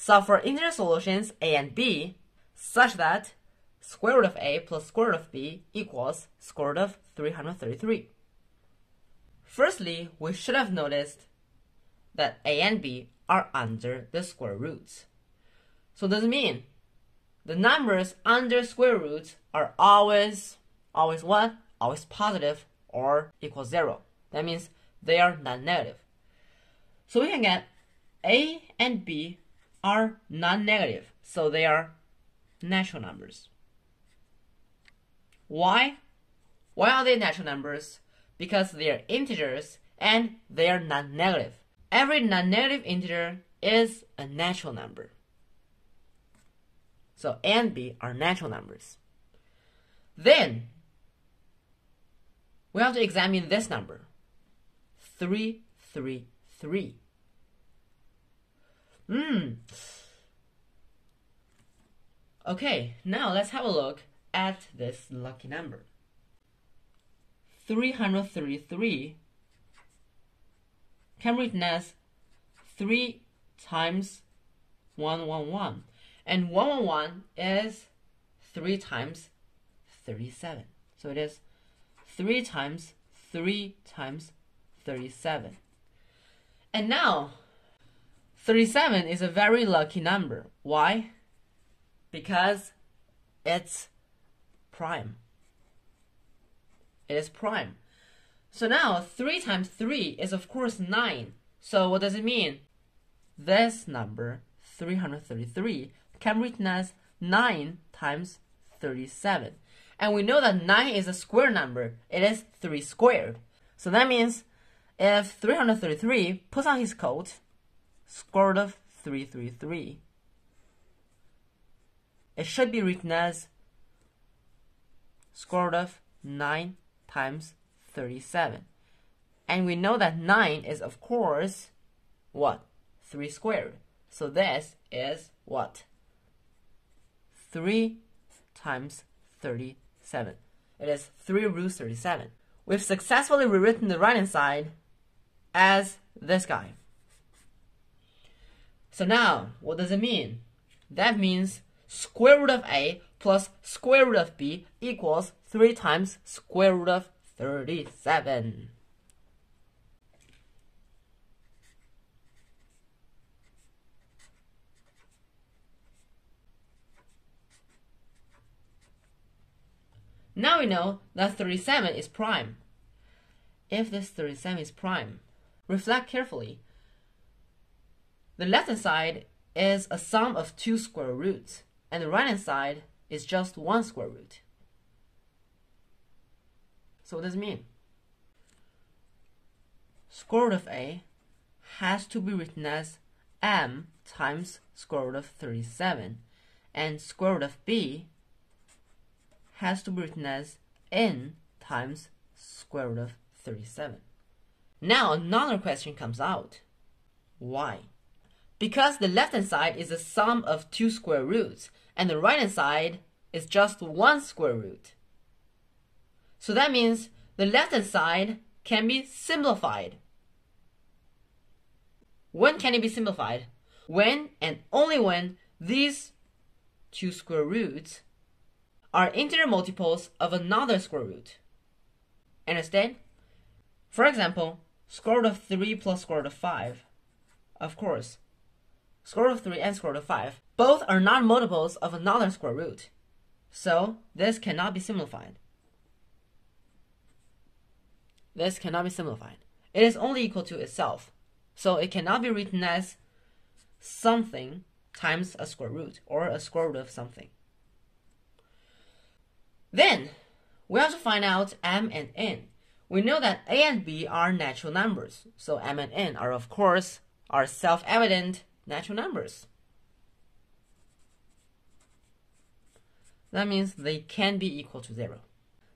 for integer solutions a and b such that square root of a plus square root of b equals square root of 333. Firstly, we should have noticed that a and b are under the square roots. So does it mean the numbers under square roots are always, always what? Always positive or equal zero. That means they are non-negative. So we can get a and b are non-negative, so they are natural numbers. Why? Why are they natural numbers? Because they are integers and they are non-negative. Every non-negative integer is a natural number. So A and B are natural numbers. Then we have to examine this number. 3, 3, 3. Hmm. Okay, now let's have a look at this lucky number. 333 can be written as 3 times 111. And 111 is 3 times 37. So it is 3 times 3 times 37. And now, 37 is a very lucky number. Why? Because it's prime. It is prime. So now 3 times 3 is of course 9. So what does it mean? This number, 333, can be written as 9 times 37. And we know that 9 is a square number. It is 3 squared. So that means if 333 puts on his coat, square root of 333, it should be written as square root of 9 times 37. And we know that 9 is, of course, what? 3 squared. So this is what? 3 times 37. It is 3 root 37. We've successfully rewritten the right hand side as this guy. So now, what does it mean? That means square root of a plus square root of b equals 3 times square root of 37. Now we know that 37 is prime. If this 37 is prime, reflect carefully. The left hand side is a sum of two square roots, and the right hand side is just one square root. So what does it mean? Square root of a has to be written as m times square root of 37, and square root of b has to be written as n times square root of 37. Now another question comes out. Why? Because the left hand side is the sum of two square roots, and the right hand side is just one square root. So that means the left hand side can be simplified. When can it be simplified? When and only when these two square roots are integer multiples of another square root. Understand? For example, square root of 3 plus square root of 5. Of course, square root of 3 and square root of 5 both are not multiples of another square root. So, this cannot be simplified. This cannot be simplified. It is only equal to itself. So, it cannot be written as something times a square root or a square root of something. Then, we have to find out m and n. We know that a and b are natural numbers, so m and n are of course are self-evident natural numbers. That means they can be equal to 0.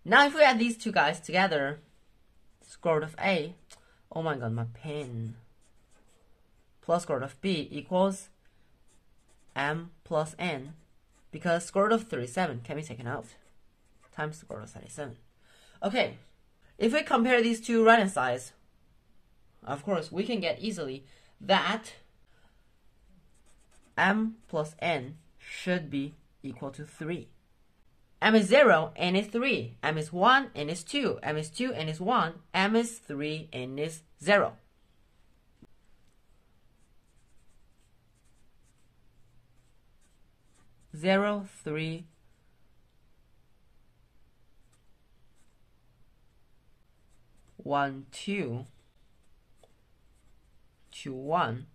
Now if we add these two guys together, square root of a, oh my god, my pen, plus square root of b equals m plus n, because square root of 37 can be taken out times square root of 37. Okay, if we compare these two right hand sides, of course, we can get easily that m plus n should be equal to 3. m is 0, n is 3. m is 1, n is 2. m is 2, n is 1. m is 3, n is 0. Zero, three, one, two, two, one,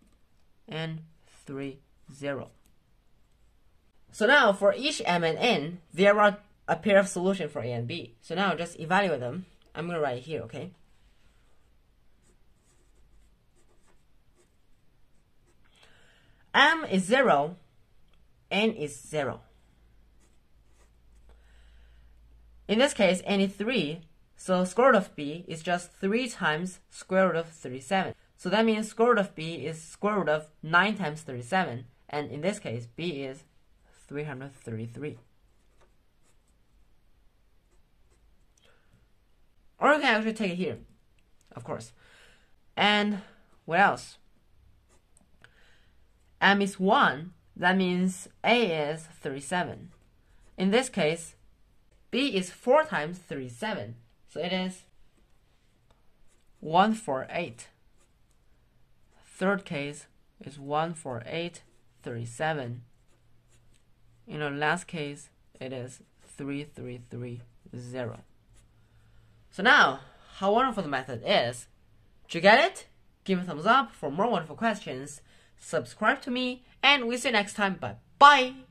and three, zero. So now for each m and n, there are a pair of solutions for a and b. So now just evaluate them. I'm going to write here, okay? m is 0, n is 0. In this case, n is 3, so square root of b is just 3 times square root of 37. So that means square root of b is square root of 9 times 37. And in this case, b is 333. Or you can actually take it here, of course. And what else? M is 1, that means A is 37. In this case, B is 4 times 37, so it is 148. Third case is 148, 37. In the last case, it is 3330. So now, how wonderful the method is. Did you get it? Give a thumbs up for more wonderful questions. Subscribe to me, and we'll see you next time. Bye bye.